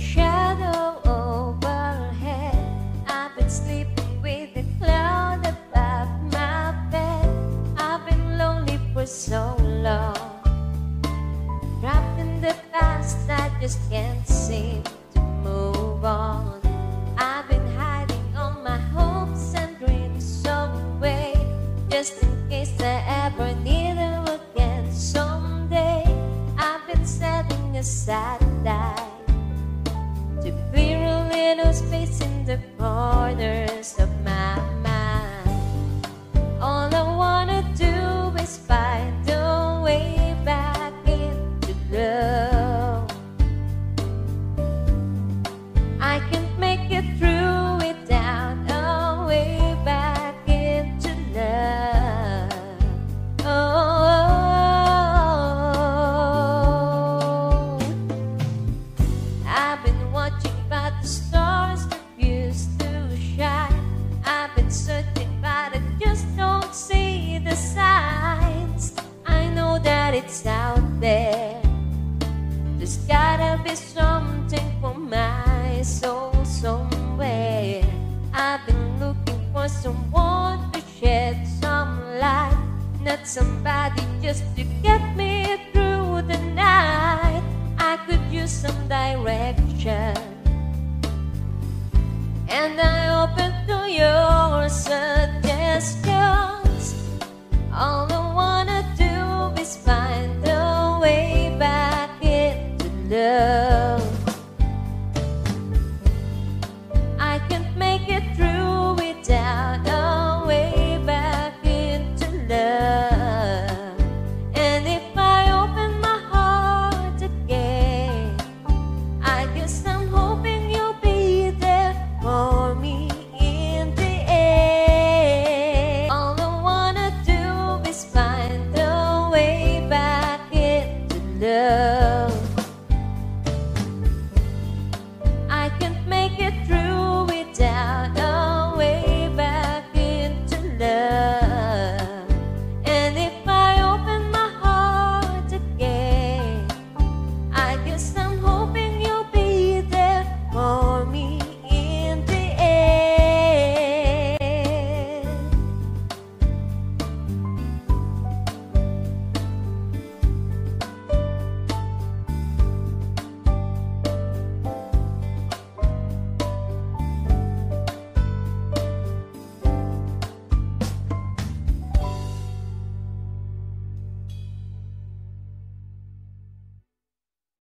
shadow overhead. I've been sleeping with the cloud above my bed. I've been lonely for so long. Trapped in the past, I just can't seem to move on. I've been hiding all my hopes and dreams away, just in case I ever need them again someday. I've been setting aside life to clear a little space in the corners it's out there. There's gotta be something for my soul somewhere. I've been looking for someone to shed some light, not somebody just to get me through the night. I could use some direction, and I open to yours. love.